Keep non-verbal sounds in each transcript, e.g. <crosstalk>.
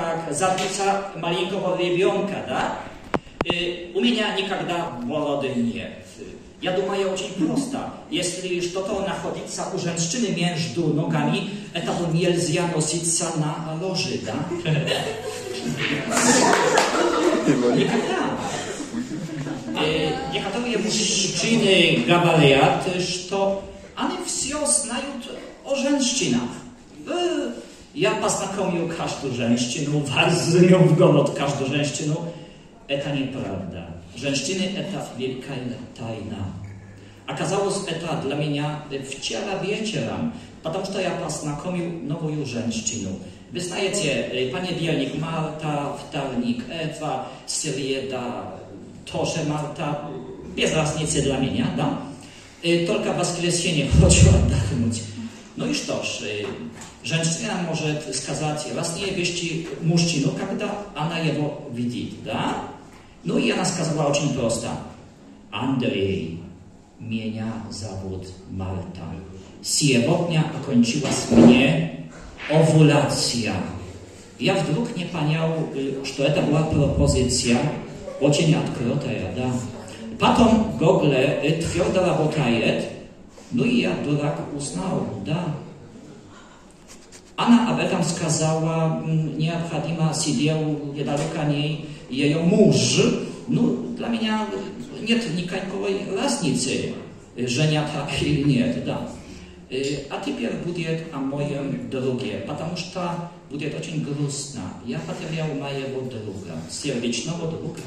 как задница маленького ребенка, да? И у меня никогда бороды нет. Я думаю очень просто. Если что-то находится у женщины между ногами, этого нельзя носиться на ложи, да? Никогда. И некоторые мужчины говорят, что они все знают о женщинах. Э, Я познакомил каждую женщину, возьму <laughs> в голод каждую женщину. Это неправда. Женщины – это великая тайна. Оказалось, это для меня вчера вечером, потому что я познакомил новую женщину. Вы знаете, понедельник Марта, вторник Эва, среда тоже Марта, без разницы для меня, да? Только в воскресенье хочу отдохнуть. <laughs> Ну и что ж, женщина может сказать разные вещи мужчину, когда она его видит, да? Ну и она сказала очень просто. Андрей, меня зовут Марта. Сегодня окончилась мне овуляция. Я вдруг не понял, что это была пропозиция, очень открытая, да. Потом Google твердо работает, ну и я, дурак, узнал, да. Она об этом сказала, необходимо сидел недалеко ней ее муж. Ну, для меня нет никакой разницы, женя так или нет, да. А теперь будет о моем друге, потому что будет очень грустно. Я потерял моего друга, сердечного друга.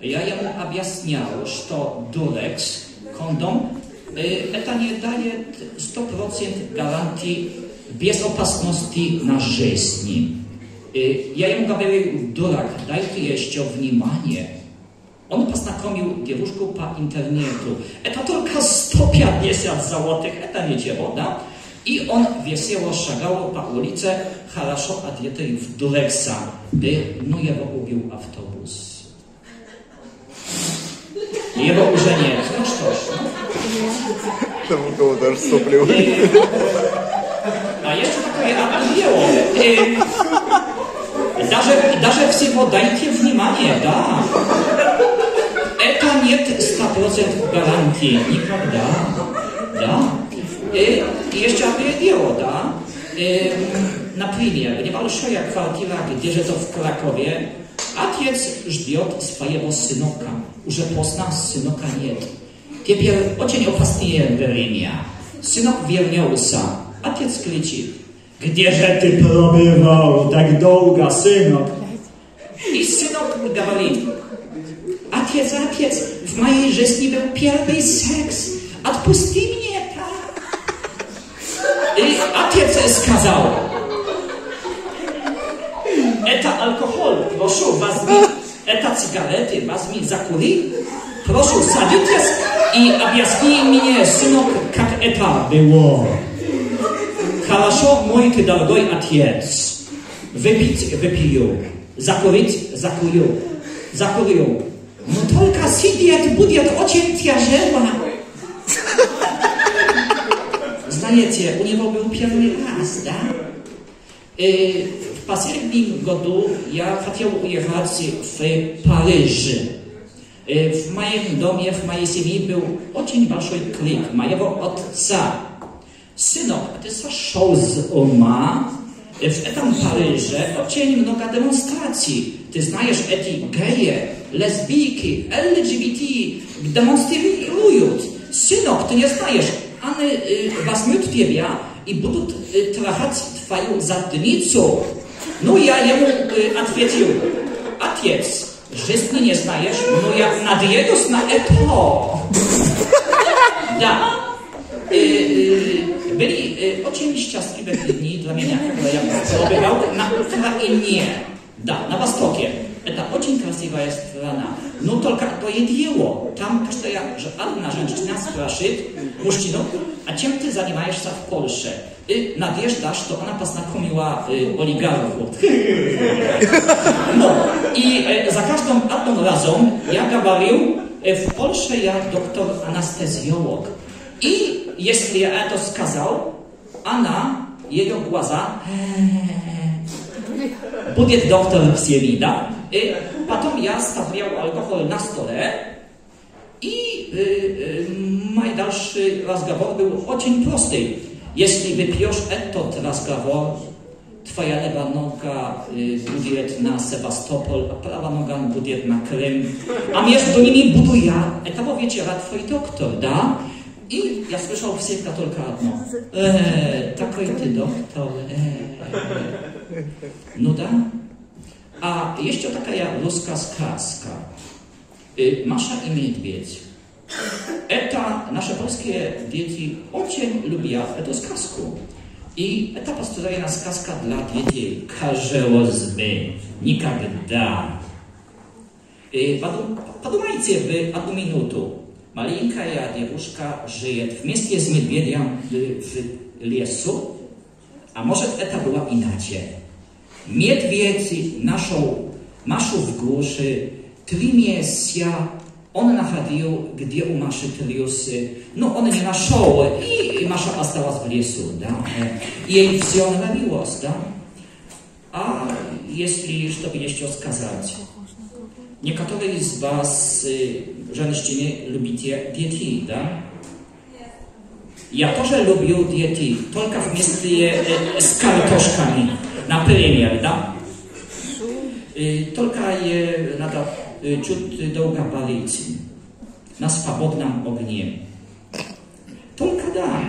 Я ему объяснял, что Durex, кондом, это не дает 100% гарантии безопасности на жизни. Я ему говорил, дурак, дайте еще внимание. Он познакомил девушку по интернету. Это только 150 золотых, это ничего, да? И он весело шагал по улице, хорошо одетый в дулекса. Но его убил автобус. Его уже нет. Ну что ж. Там у кого даже сопли уже. А я что такое объел? Даже, даже всего дайте внимание, да. Это нет 100% гарантии. Никогда. Да. И, и еще одно дело, да. И, например, небольшая квартира где-то в Кракове. Отец ждет своего сынока. Уже поздно, сынока нет. Теперь очень опасные время. Сынок вернулся. Отец кричит. Где же ты пробывал так долго, сынок? И сынок говорит. Отец, отец, в моей жизни был первый секс. Отпусти меня так. И отец сказал. Это алкоголь. Прошу, возьми. Это сигареты. Возьми, закури. Прошу, садитесь I objaśnij mnie, synok, jak eta było. Kalaszo mój, ty drogi ojciec, wypić wypiją, zakurić zakują, zakują. No tylko sidiet, budiet, ocięcia żeła. Znajecie, u niego był pierwszy raz, da? Y, w pasernym godu ja chciał ujechać w Paryży. Париж. В моем доме, в моей семье был очень большой крик моего отца. Сынок, ты сошел с ума? В этом Париже очень много демонстраций. Ты знаешь, эти геи, лесбийки, ЛГБТ демонстрируют. Сынок, ты не знаешь, они э, возьмут тебя и будут э, трахать твою задницу. Ну, я ему э, ответил, отец, wszystko nie znajesz? No jak nad jego znaję to. Da. Byli y, oczywiście ciastki dla mnie, które ja obywał na Ukrainie, da, na Wostokie. Это очень красивая страна. Но только то и дело. Там каждая одна женщина спрашивает мужчину, а чем ты занимаешься в Польше? И надежда, что она познакомила э, <laughs> олигархов. No, i e, za każdym одним разом я говорил, e, в Польше я доктор анестезиолог. И если я это сказал, она, ее глаза будет доктор Всевида. И потом я ставлял алкоголь на столе. И э, э, мой дальший разговор был очень простый. Если выпьешь этот разговор, твоя левая нога э, будет на Севастополь, а правая нога будет на Крым. А между ними буду я. Этого вечера твой доктор, да? И я слышал всегда только одно. Э, такой ты Nuda? A ještě taká ruská skázka. Y, Masza i Miedwiedź. Eta, nasze polskie dzieci ocień lubią tę skazku. I ta postawiona skazka dla dzieci karzeło zby, nikada. Y, Podumajcie wy jedną minutu. Malinka ja dziewuszka żyje w mieście z medwiedzią w lesu, a może eta była inaczej. Miet naszą, maszu w głuszy, tlimie sja, on nachadził, gdzie u maszy tliusy. No, on nie naszą i masza ostała w lesu, da? Jej wziął miłość, da? A jeśli już to będziecie skazać, niektórzy z was, y, żeście nie lubicie dzieci, da? Я тоже люблю детей, только вместе с картошками, например, да? Только je надо чуть долго болеть на свободном огне. Только да.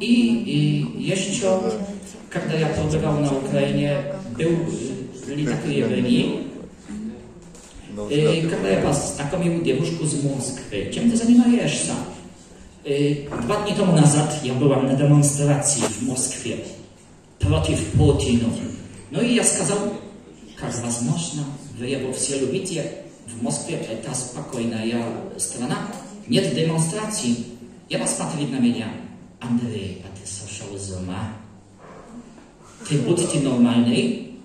И, и еще, когда я побывал на Украине, был ли такие времени, и когда я познакомил девушку с Москвы, чем ты занимаешься? Dwa dni temu nazad ja byłam na demonstracji w Moskwie przeciw Putinowi. No i ja сказал, как возможно, вы его все любите, в Москве это спокойная страна, нет демонстраций. Я посмотрел на меня, Андрей, а ты сошел с ума? Ты будьте нормальный.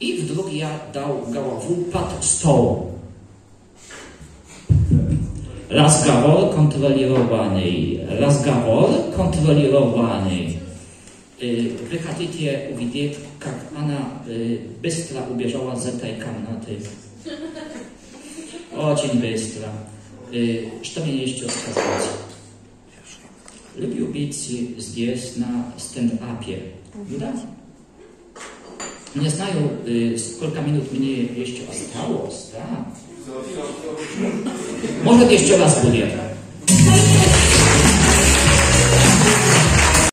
И вдруг я дал голову под стол. Разговор контролированный. Разговор контролированный. Вы хотите увидеть, как она быстро убежала из этой комнаты? Очень быстро. Что мне еще сказать? Люблю быть здесь на стендапе. Да? Не знаю, сколько минут мне еще осталось, да? Może jeszcze raz płynie.